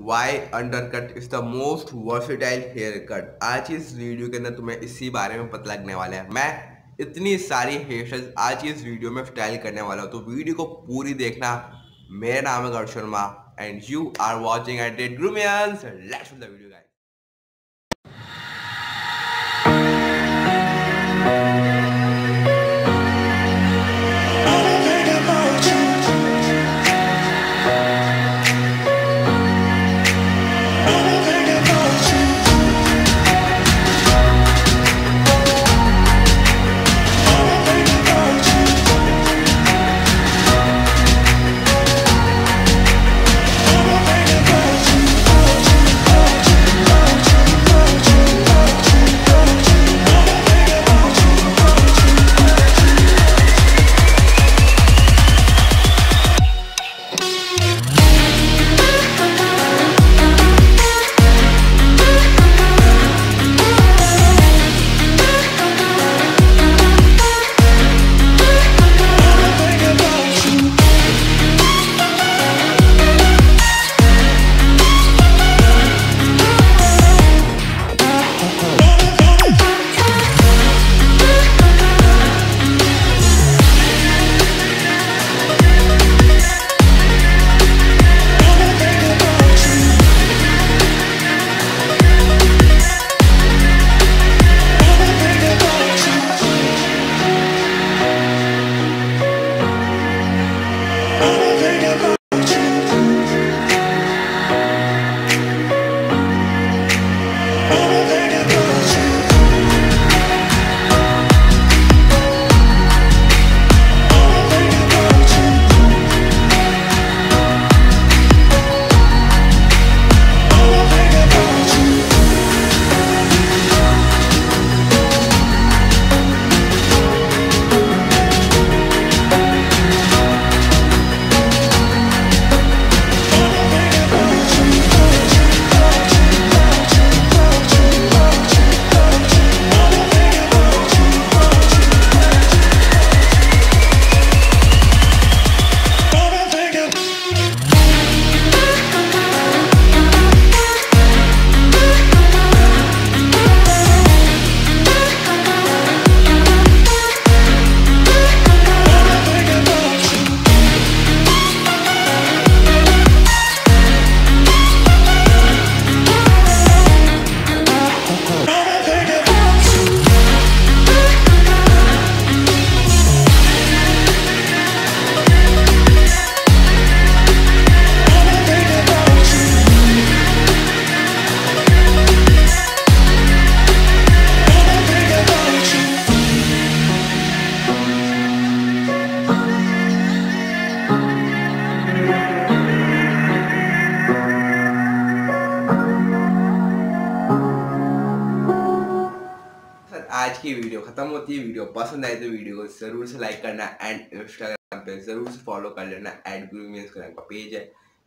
Why under cut is the most versatile hair cut आज इस video के अंदर तुम्हें इसी बारे में पता लगने वाला है। मैं इतनी सारी हेयर स्टाइल आज इस वीडियो में स्टाइल करने वाला हूँ। तो वीडियो को पूरी देखना। मेरा नाम है Gaur Sharma and you are watching at date ग्रूमियंस let's the video guys आज की वीडियो खत्म होती है, वीडियो पसंद आए तो वीडियो को ज़रूर से लाइक करना एंड इंस्टाग्राम पे ज़रूर से फॉलो कर लेना एड गुरु इंस्टाग्राम का पेज है,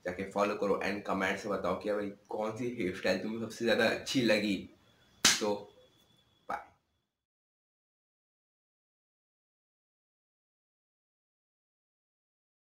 जाके फॉलो करो एंड कमेंट से बताओ कि भाई कौन सी हेयर स्टाइल तुम्हें सबसे ज़्यादा अच्छी लगी। तो